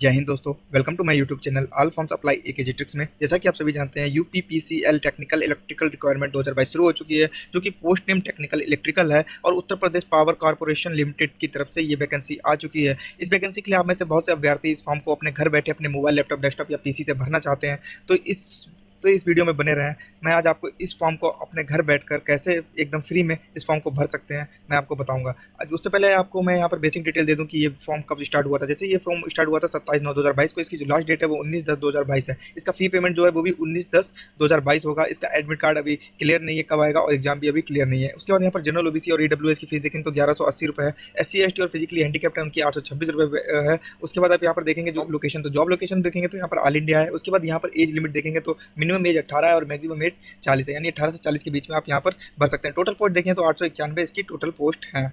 जय हिंद दोस्तों welcome to my YouTube channel all forms apply ए के ट्रिक्स में। जैसा कि आप सभी जानते हैं U P P C L technical electrical requirement दो हज़ार बाईस शुरू हो चुकी है, जो कि पोस्ट नेम टेक्निकल इलेक्ट्रिकल है और Uttar Pradesh power corporation limited की तरफ़ से ये वैकेंसी आ चुकी है। इस वैकेंसी के लिए आप में से बहुत से अभ्यर्थी इस फॉर्म को अपने घर बैठे, अपने मोबाइल लैपटॉप डेस्कटॉप या पीसी से भरना चाहते हैं। तो इस तो इस वीडियो में बने रहें। मैं आज आपको इस फॉर्म को अपने घर बैठकर कैसे एकदम फ्री में इस फॉर्म को भर सकते हैं, मैं आपको बताऊँगा। उससे पहले आपको मैं यहाँ पर बेसिक डिटेल दे दूँ कि ये फॉर्म कब स्टार्ट हुआ था। जैसे ये फॉर्म स्टार्ट हुआ था सत्ताईस नौ दो को, इसकी जो लास्ट डेट है वो उन्नीस दस दो है। इसका फ़ी पेमेंट जो है वो भी उन्नीस दस दो होगा। इसका एडमिट कार्ड अभी क्लियर नहीं है कब आएगा और एग्ज़ाम भी अभी क्लियर नहीं है। उसके बाद यहाँ पर जनरल ओबीसी और ई e की फ़ीस देखें तो ग्यारह सौ अस्सी रुपये है। एस सी एस टी और फिजिकली हैंडीकैप्ट है, उनकी आठ सौ छब्बीस रुपये है। उसके बाद आप यहाँ पर देखेंगे जॉब लोकेशन तो जॉब लोकेशन देखेंगे तो यहाँ पर ऑल इंडिया है। उसके बाद यहाँ पर एज लिमिट देखेंगे तो मिनिमम एज अठारह है और मैक्सिमम एज चालीस है, यानी अठारह से चालीस के बीच में आप यहाँ पर भर सकते हैं। टोटल पोस्ट देखें तो आठ सौ इक्यानवे इसकी टोटल पोस्ट है।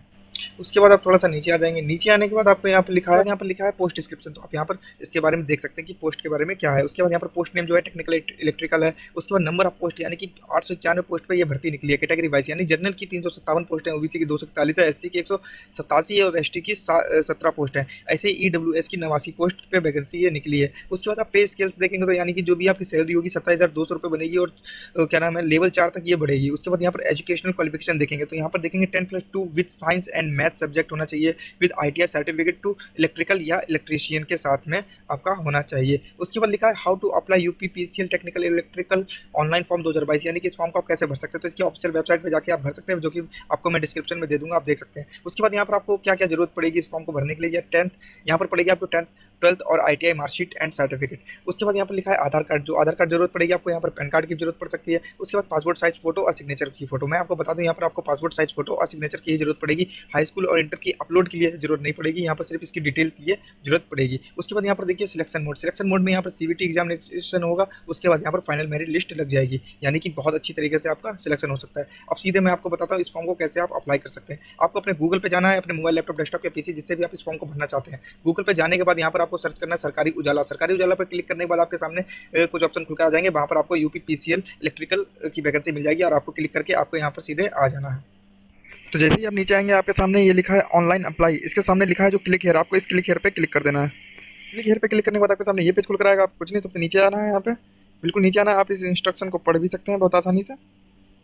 उसके बाद आप थोड़ा सा नीचे आ जाएँगे। नीचे आने के बाद आपको यहाँ पर लिखा है, यहाँ पर लिखा है पोस्ट डिस्क्रिप्शन तो आप यहाँ पर इसके बारे में देख सकते हैं कि पोस्ट के बारे में क्या है। उसके बाद यहाँ पर पोस्ट नेम जो है टेक्निकल इलेक्ट्रिकल है। उसके बाद नंबर ऑफ़ पोस्ट यानी कि आठ सौ इक्यानवे पोस्ट पर यह भर्ती निकली है कैटेगरी वाइज यानी जनरल की तीन सौ सत्तावन पोस्ट है ओबीसी की दो सौ इकतालीस है एस की एक सौ सतासी है और एसटी की सत्रह पोस्ट है। ऐसे ई डब्ल्यू एस की नवासी पोस्ट पर वैकेंसी ये निकली है। उसके बाद आप पे स्केल्स देखेंगे तो यानी कि जो भी आपकी सैलरी होगी, सत्ताईस हज़ार दो सौ बनेगी और क्या नाम है लेवल चार तक ये बढ़ेगी। उसके बाद यहाँ पर एजुकेशनल क्वालिफिकेशन देखेंगे तो यहाँ पर देखेंगे ten plus two with science and math subject होना चाहिए with I certificate to electrical या इलेक्ट्रीशियन के साथ में आपका होना चाहिए। उसके बाद लिखा है how to apply U P technical electrical online form दो हज़ार बाईस, यानी कि इस फॉर्म को आप कैसे भर सकते हैं? तो इसकी ऑफिशियल वेबसाइट पर जाकर आप भर सकते हैं, जो कि आपको मैं डिस्क्रिप्शन में दे दूँगा, आप देख सकते हैं। उसके बाद यहाँ पर आपको क्या क्या ज़रूरत पड़ेगी इस फॉर्म को भरने के लिए? या टेंथ यहाँ पर पड़ेगी आपको टेंथ ट्वेल्थ और I T marksheet and certificate उसके बाद यहाँ पर लिखा है आधार कार्ड, जो आधार कार्ड ज़रूरत पड़ेगी आपको, यहाँ पर पैन कार्ड की ज़रूरत पड़ सकती है। उसके बाद पासपोर्ट साइज़ फ़ोटो और सिग्नेचर की फ़ोटो मैं आपको बता दूँ, यहाँ पर आपको पासपोर्ट साइज़ फ़ोटो और सिग्नेचर की ज़रूरत पड़ेगी। हाई स्कूल और इंटर की अपलोड के लिए ज़रूरत नहीं पड़ेगी। यहाँ पर सिर्फ़ इसकी डिटेल की ज़रूरत पड़ेगी। उसके बाद यहाँ पर देखिए सिलेक्शन मोड सिलेक्शन मोड में यहाँ पर सीवीटी एग्जामिनेशन होगा। उसके बाद यहाँ पर फाइनल मेरिट लिस्ट लग जाएगी। यानी कि बहुत अच्छी तरीके से आपका सिलेक्शन हो सकता है। अब सीधे मैं आपको बताता हूँ इस फॉर्म को कैसे आप अप्लाई कर सकते हैं। आपको अपने गूगल पर जाना है, अपने मोबाइल लैपटॉप डेस्कटॉप या पीसी जिससे भी आप इस फॉर्म को भरना चाहते हैं। गूगल पर जाने के बाद यहाँ पर आपको सर्च करना है सरकारी उजाला। सरकारी उजाला पर क्लिक करने के बाद आपके सामने कुछ ऑप्शन खुलकर आ जाएँगे। वहाँ पर आपको यूपी पीसीएल इलेक्ट्रिकल की वैकेंसी मिल जाएगी और आपको क्लिक करके आपको यहाँ पर सीधे आ जाना है। तो जैसे ही आप नीचे आएँगे, आपके सामने ये लिखा है ऑनलाइन अप्लाई इसके सामने लिखा है जो क्लिक हेयर आपको इस क्लिक हेयर पे क्लिक कर देना है। क्लिक हेयर पे क्लिक करने के बाद आपके सामने ये पेज खुल कर आएगा। आप कुछ नहीं, सबसे नीचे आना है यहाँ पे। बिल्कुल नीचे आना आप इस इंस्ट्रक्शन को पढ़ भी सकते हैं बहुत आसानी से।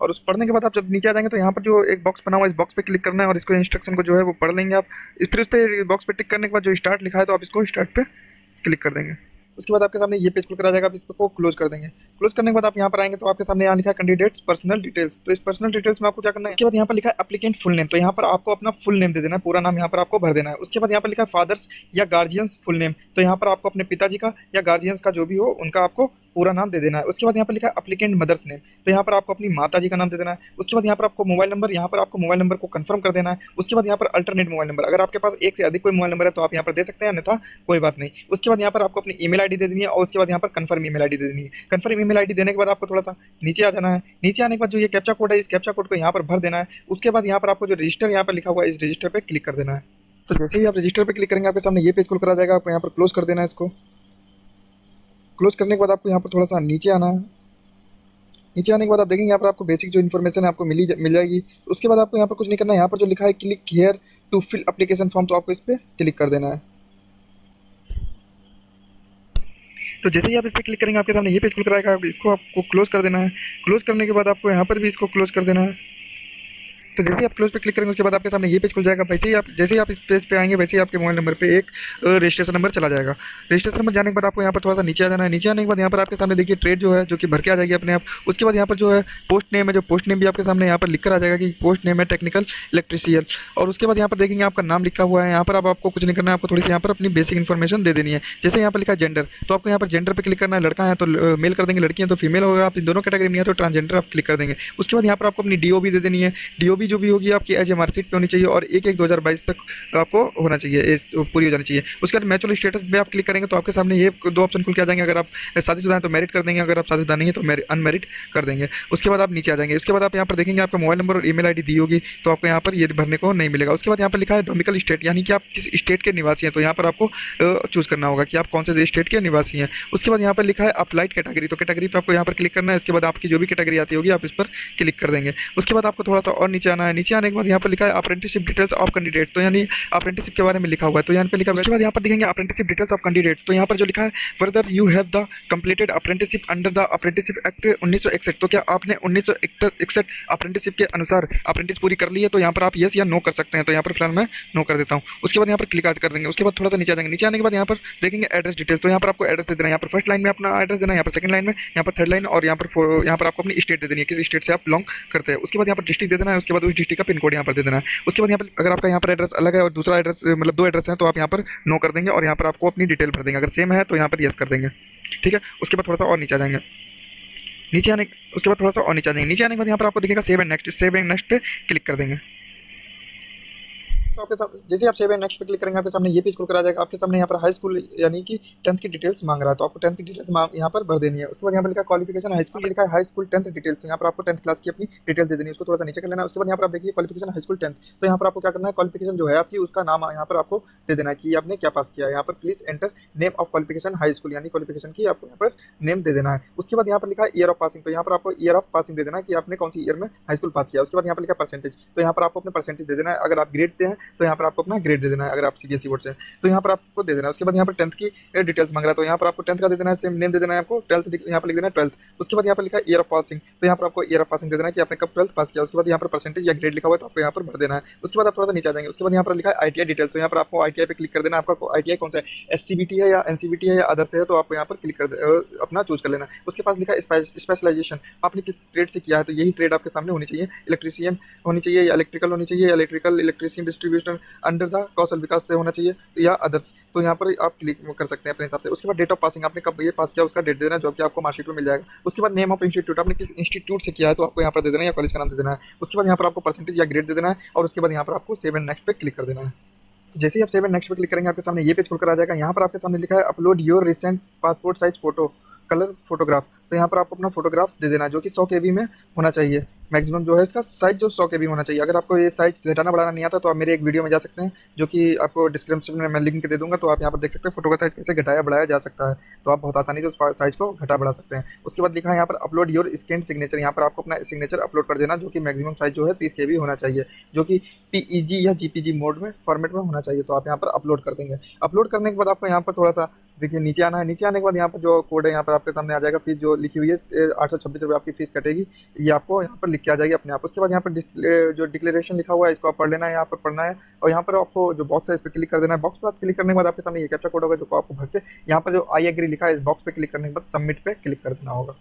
और उस पढ़ने के बाद आप जब नीचे आ जाएँगे तो यहाँ पर जो एक बॉक्स बना हुआ है, इस बॉक्स पे क्लिक करना है और इसको इंस्ट्रक्शन को जो है वो पढ़ लेंगे आप। इस फिर उस पर बॉक्स पे टिक करने के बाद जो स्टार्ट लिखा है तो आप इसको स्टार्ट पे क्लिक कर देंगे। उसके बाद आपके सामने ये पेज खुल कर आ जाएगा, आप इसको क्लोज कर देंगे। क्लोज करने के बाद आप यहाँ पर आएँगे तो आपके सामने यहाँ लिखा है कैंडिडेट्स पर्सनल डिटेल्स तो इस पर्सनल डिटेल्स में आपको क्या करना है? उसके बाद यहाँ पर लिखा है अपलीकेंट फुल नेम तो यहाँ पर आपको अपना फुल नेम दे देना है, पूरा नाम यहाँ पर आपको भर देना है। उसके बाद यहाँ पर लिखा है फादर्स या गार्जियंस फुल नेम तो यहाँ पर आपको अपने पिताजी का या गार्जियंस का जो भी हो, उनका आपको पूरा नाम दे देना है उसके बाद यहाँ पर लिखा है अप्लीकेंट मदर्स नेम तो यहाँ पर आपको अपनी माता जी का नाम दे देना है उसके बाद यहाँ पर आपको मोबाइल नंबर यहाँ पर आपको मोबाइल नंबर को कंफर्म कर देना है उसके बाद यहाँ पर अल्टरनेट मोबाइल नंबर अगर आपके पास एक से अधिक कोई मोबाइल नंबर है तो आप यहाँ पर दे सकते हैं अन्यथा कोई बात नहीं उसके बाद यहाँ पर आपको अपनी ईमेल आईडी दे देनी है और उसके बाद यहाँ पर कन्फर्म ईमेल आईडी दे देनी है कन्फर्म ईमेल आईडी देने के बाद आपको थोड़ा सा नीचे आ जाना है नीचे आने के बाद जो ये कैप्चा कोड है इस कैप्चा कोड को यहाँ पर भर देना है उसके बाद यहाँ पर आपको जो रजिस्टर यहाँ पर लिखा हुआ है इस रजिस्टर पर क्लिक कर देना है तो जैसे ही आप रजिस्टर पर क्लिक करेंगे आपके सामने ये पेज खुल कर जाएगा आपको यहाँ पर क्लोज कर देना है इसको क्लोज करने के बाद आपको यहाँ पर थोड़ा सा नीचे आना है। नीचे आने के बाद आप देखेंगे यहाँ पर आपको बेसिक जो इन्फॉर्मेशन है आपको मिली मिल जाएगी। उसके बाद आपको यहाँ पर कुछ नहीं करना है। यहाँ पर जो लिखा है click here to fill application form तो आपको इस पर क्लिक कर देना है। तो जैसे ही आप इस पर क्लिक करेंगे, आपके सामने ये पेज खुल कर आएगा। इसको आपको क्लोज कर देना है। क्लोज करने के बाद आपको यहाँ पर भी इसको क्लोज कर देना है। तो जैसे ही आप क्लोज पे क्लिक करेंगे उसके बाद आपके सामने ये पेज खुल जाएगा वैसे ही आप जैसे ही आप इस पेज पे आएँगे वैसे ही आपके मोबाइल नंबर पे एक रजिस्ट्रेशन नंबर चला जाएगा रजिस्ट्रेशन नंबर जाने के बाद आपको यहाँ पर थोड़ा सा नीचे आ जाना है नीचे आने के बाद यहाँ पर आपके सामने देखिए ट्रेड जो है जो कि भर के आ जाएगी अपने आप उसके बाद यहाँ पर जो है पोस्ट नेम है जो पोस्ट नेम भी आपके सामने यहाँ पर लिख कर आ जाएगा कि पोस्ट नेम है टेक्निकल इलेक्ट्रिशियन और उसके बाद यहाँ पर देखेंगे आपका नाम लिखा हुआ है यहाँ पर आपको कुछ नहीं करना है आपको थोड़ी सी यहाँ पर अपनी बेसिक इन्फॉर्मेशन दे देनी है जैसे यहाँ पर लिखा जेंडर तो आपको यहाँ पर जेंडर पर क्लिक करना है लड़का है तो मेल कर देंगे लड़की है तो फीमेल होगा आप इन दोनों कैटेगरी में है तो ट्रांसजेंडर आप क्लिक कर देंगे उसके बाद यहाँ पर आपको अपनी डी दे देनी है डी जो भी होगी आपकी एज एम सीट पे होनी चाहिए और एक एक दो तक आपको होना चाहिए पूरी हो जानी चाहिए। उसके बाद मैचुअल स्टेटस में आप क्लिक करेंगे तो आपके सामने ये दो ऑप्शन खुल के आ जाएँगे। अगर आप शादीशुदा हैं तो मेरिट कर देंगे, अगर आप शादीशुदा नहीं है तो अनमेरिट कर देंगे। उसके बाद आप नीचे आ जाएँगे। उसके बाद आप यहाँ पर देखेंगे आपका मोबाइल नंबर और ईमेल आईडी दी होगी तो आपको यहाँ पर ये भरने को नहीं मिलेगा। उसके बाद यहाँ पर लिखा है डोमिकल स्टेट यानी कि आप किस स्टेट के निवासी हैं तो यहाँ पर आपको चूज़ करना होगा कि आप कौन से स्टेट के निवासी हैं। उसके बाद यहाँ पर लिखा है अप्लाइड कैटेगरी तो कैटेगरी पर आपको यहाँ पर क्लिक करना है। उसके बाद आपकी जो भी कैटेगरी आती होगी, आप इस पर क्लिक कर देंगे। उसके बाद आपको थोड़ा सा और नीचे आना है नीचे आने के बाद यहाँ पर लिखा है अप्रेंटिसशिप डिटेल्स ऑफ़ कैंडिडेट तो यानी अप्रेंटिसशिप के बारे में लिखा हुआ है तो यहाँ पे लिखा है उसके बाद यहाँ पर दिखेंगे अप्रेंटिसशिप डिटेल्स ऑफ़ कैंडिडेट्स तो यहाँ पर जो लिखा है further you have the completed apprenticeship under the apprenticeship act उन्नीस तो क्या आपने उन्नीस अप्रेंटिसशिप के अनुसार अप्रेंटिस पूरी कर ली है तो यहाँ पर आप येस या नो कर सकते हैं तो यहाँ पर फ़िलहाल मैं नो कर देता हूँ उसके बाद यहाँ पर क्लिक कर देंगे उसके बाद थोड़ा सा नीचे आ जाएँगे नीचे आने के बाद यहाँ पर देखेंगे एड्रेस डिटेल्स तो यहाँ पर आपको एड्रेस दे देना है यहाँ पर फ़र्स्ट लाइन में अपना एड्रेस देना है यहाँ पर सेकंड लाइन में यहाँ पर थर्ड लाइन और यहाँ पर यहाँ पर आपको अपनी स्टेट दे देनी है किस स्टेट से आप बिलोंग करते हैं उसके बाद यहाँ पर डिस्ट्रिक्ट दे देना है उसके बाद उस डिस्ट्रिक्ट का पिन कोड यहाँ पर दे देना है। उसके बाद यहाँ पर, अगर आपका यहाँ पर एड्रेस अलग है और दूसरा एड्रेस मतलब दो एड्रेस है तो आप यहाँ पर नो कर देंगे और यहाँ पर आपको अपनी डिटेल भर देंगे। अगर सेम है तो यहाँ पर येस कर देंगे। ठीक है? उसके बाद थोड़ा सा और नीचे आ जाएँगे। नीचे आने, उसके बाद थोड़ा सा और नीचे आ जाएँगे। नीचे आने के बाद यहाँ पर आपको दिखेगा save and next save and next click कर देंगे। तो आपके सामने जैसे आप सेव एंड नेक्स्ट पे क्लिक करेंगे आपके सामने ये पेज खुल कर जाएगा आपके सामने यहाँ पर हाई स्कूल यानी कि टेंथ की डिटेल्स मांग रहा है तो आपको टेंथ की डिटेल्स यहाँ पर भर देनी है उसके बाद यहाँ पर लिखा क्वालिफिकेशन हाई स्कूल लिखा है हाई स्कूल टेंथ डिटेल्स तो यहाँ पर आपको टेंथ क्लास की अपनी डिटेल्स दे देनी है उसको थोड़ा सा नीचे कर लेना उसके बाद यहाँ पर आप देखिए क्वालिफिकेशन हाई स्कूल टेंथ तो यहाँ पर आपको क्या करना है क्वालिफिकेशन जो है आपकी उसका नाम यहाँ पर आपको दे देना है कि आपने क्या पास किया यहाँ पर please enter name of qualification high school यानी क्वालिफिकेशन की आपको यहाँ पर नेम दे देना है उसके बाद यहाँ पर लिखा है ईयर ऑफ़ पासिंग तो यहाँ पर आपको ईयर ऑफ़ पासिंग दे देना कि आपने कौन सी ईयर में हाई स्कूल पास किया उसके बाद यहाँ पर लिखा परसेंटेज तो यहाँ पर आपको अपने परसेंटेज दे देना है अगर आप ग्रेड दे हैं तो यहाँ पर आपको अपना ग्रेड दे देना है अगर आप सी बोर्ड से तो यहाँ पर आपको दे देना है उसके बाद यहाँ पर टेंथ की डिटेल्स मांग रहा है तो यहाँ पर आपको टेंथ का दे देना है सेम नेम दे देना है आपको ट्वेल्थ यहाँ पर लिख देना है ट्वेल्थ उसके बाद यहाँ पर लिखा है ईयर ऑफ़ पासिंग तो यहाँ पर आपको ईयर ऑफ़ पासिंग दे देना है कि आपने कब ट्वेल्थ पास किया उसके बाद यहाँ पर परसेंटेज या ग्रेड लिखा हुआ है तो आपको यहाँ पर भर देना है उसके बाद आप थोड़ा नीचे जाएँगे उसके बाद यहाँ पर लिखा है आई डिटेल्स तो यहाँ पर आपको आई पे क्लिक कर देना आपका आई कौन सा है एस है या एन है या अदर से है तो आपको यहाँ पर क्लिक कर अपना चूज़ कर लेना उसके पास लिखा है स्पेशलाइजेशन आपने किस ट्रेड से किया है तो यही ट्रेड आपके सामने होनी चाहिए इलेक्ट्रीशियन होनी चाहिए या इलेक्ट्रिकल होनी चाहिए electrical electrician distribution under the Kaushal Vikas से होना चाहिए या अदर्स तो यहाँ पर आप क्लिक कर सकते हैं अपने हिसाब से। उसके बाद डेट ऑफ़ पासिंग आपने कब ये पास किया, उसका डेट देना, जो कि आपको मार्कशीट में मिल जाएगा। उसके बाद नेम ऑफ़ इंस्टीट्यूट आपने किस इंस्टीट्यूट से किया है तो आपको यहाँ पर दे देना या कॉलेज का नाम दे देना है। उसके बाद यहाँ पर आपको परसेंटेज या ग्रेड दे देना है, और उसके बाद यहाँ पर आपको सेवन नेक्स्ट पे क्लिक कर देना है। जैसे ही आप सेवन नेक्स्ट पे क्लिक करेंगे, आपके सामने ये पेज खुलकर आ जाएगा। यहाँ पर आपके सामने लिखा है upload your recent passport size photo colour photograph तो यहाँ पर आपको अपना फोटोग्राफ दे देना, जो कि सौ के में होना चाहिए। मैक्सिमम जो है इसका साइज़ जो सौ के भी होना चाहिए। अगर आपको ये साइज़ घटाना बढ़ाना नहीं आता तो आप मेरे एक वीडियो में जा सकते हैं, जो कि आपको डिस्क्रिप्शन में मैं लिंक दे दूँगा तो आप यहाँ पर देख सकते हैं फ़ोटो का साइज़ कैसे घटाया, बढ़ाया जा सकता है। तो आप बहुत आसानी से उस साइज़ को घटा बढ़ा सकते हैं। उसके बाद लिखा है यहाँ पर अपलोड योर स्कैन सिग्नेचर यहाँ पर आपको अपना सिग्नेचर अपलोड कर देना, जो कि मैक्सिमम साइज़ जो है तीस के होना चाहिए, जो कि पी या जीपीजी मोड में फॉर्मेट में होना चाहिए। तो आप यहाँ पर अपलोड कर देंगे। अपलोड करने के बाद आपको यहाँ पर थोड़ा सा देखिए, नीचे आना है। नीचे आने के बाद यहाँ पर जो कोड है, यहाँ पर आपके सामने आ जाएगा। फ़ीस जो लिखी हुई है आठ सौ छब्बीस रुपये आपकी फ़ीस कटेगी। ये आपको यहाँ पर लिख के आ जाएगी अपने आप। उसके बाद यहाँ पर जो डिक्लेरेशन लिखा हुआ है, इसको आप पढ़ लेना है, यहाँ पर पढ़ना है। और यहाँ पर आपको जो बॉक्स है, इस पर क्लिक कर देना है। बॉक्स पर क्लिक करने के बाद आपके सामने ये कैप्चा कोड होगा, जो आपको भर के यहाँ पर जो आई एग्री लिखा है, इस बॉक्स पर क्लिक करने के बाद सबमिट पर क्लिक कर देना होगा।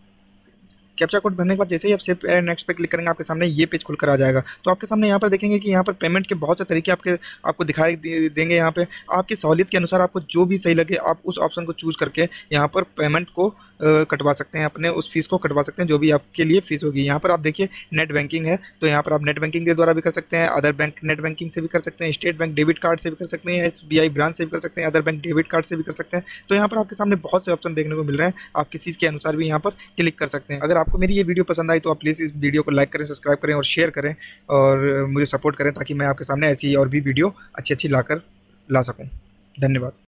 कैप्चा कोड भरने के बाद जैसे ही आप सेव नेक्स्ट पे क्लिक करेंगे, आपके सामने ये पेज खुलकर आ जाएगा। तो आपके सामने यहाँ पर देखेंगे कि यहाँ पर पेमेंट के बहुत से तरीके आपके, आपको दिखाई देंगे यहाँ पे। आपकी सहूलियत के अनुसार आपको जो भी सही लगे, आप उस ऑप्शन को चूज़ करके यहाँ पर पेमेंट को कटवा सकते हैं, अपने उस फ़ीस को कटवा सकते हैं, जो भी आपके लिए फ़ीस होगी। यहाँ पर आप देखिए नेट बैंकिंग है तो यहाँ पर आप नेट बैंकिंग के द्वारा भी कर सकते हैं अदर बैंक नेट बैंकिंग से भी कर सकते हैं स्टेट बैंक डेबिट कार्ड से भी कर सकते हैं एस ब्रांच से भी कर सकते हैं अदर बैंक डेबिट कार्ड से भी कर सकते हैं। तो यहाँ पर आपके सामने बहुत से ऑप्शन देखने को मिल रहे हैं, आप किसी के अनुसार भी यहाँ पर क्लिक कर सकते हैं। अगर आपको मेरी ये वीडियो पसंद आई तो आप प्लीज़ इस वीडियो को लाइक करें सब्सक्राइब करें और शेयर करें और मुझे सपोर्ट करें ताकि मैं आपके सामने ऐसी और भी वीडियो अच्छी अच्छी लाकर ला सकूँ। धन्यवाद।